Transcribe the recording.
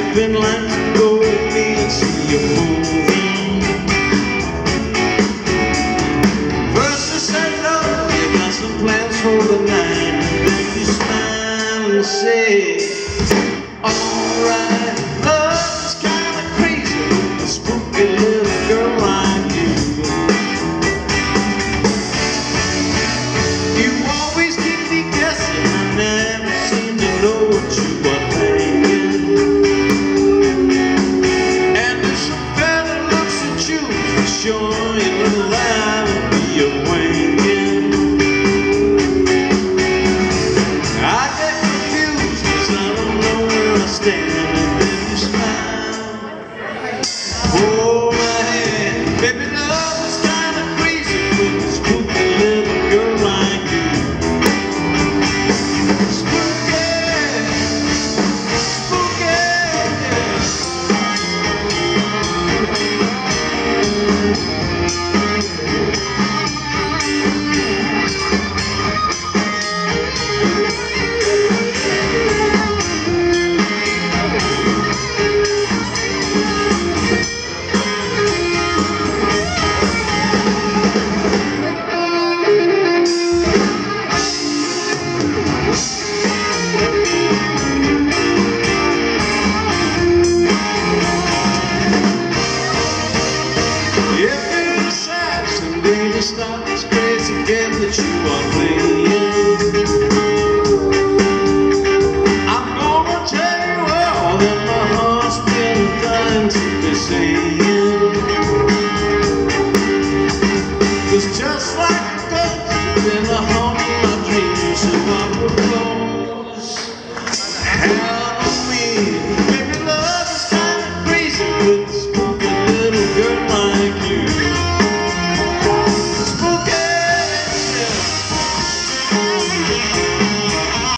Sipping lines, go with me and see a movie. First I said no, you got some plans for the night. And Then you smile and say, alright. sure it'll ride with me a-wanking I get confused cause I don't know where I stand If crazy game that you are playing. I'm gonna tell you all that my heart's been dying to be just like a ghost in a home, my dreams